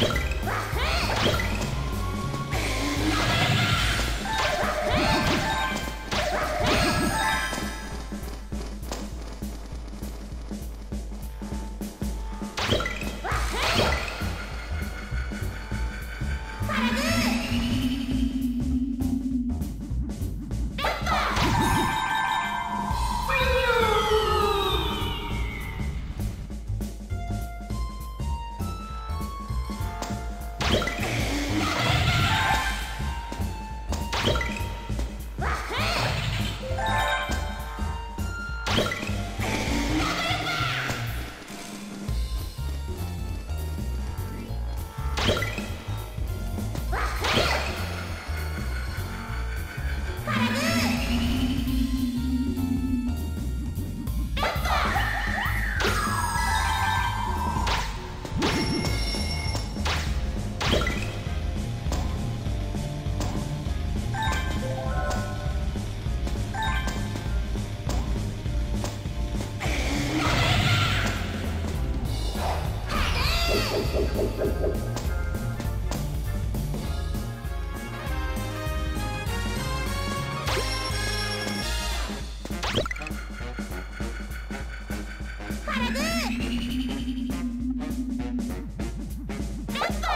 you. It's the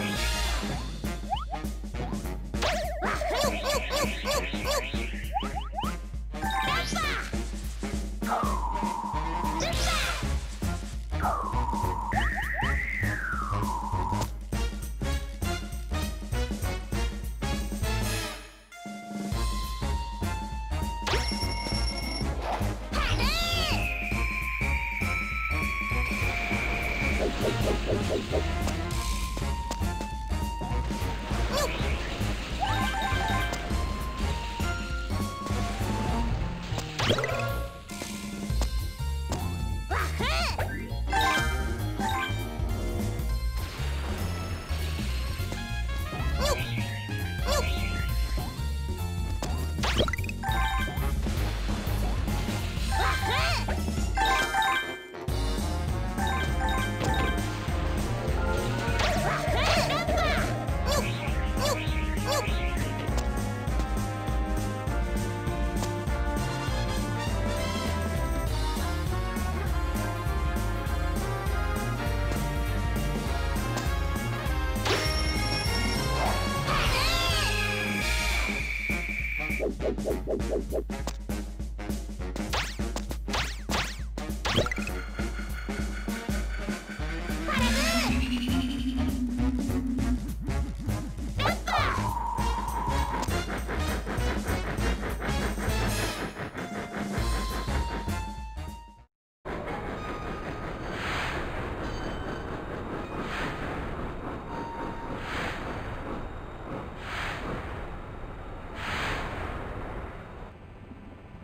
Música ハハハ。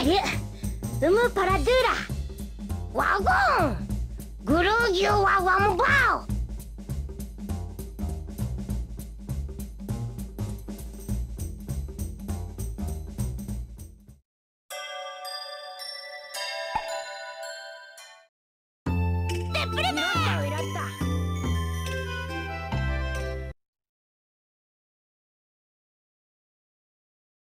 あれウムパラドゥラワゴングルーギュワワムバオプレナ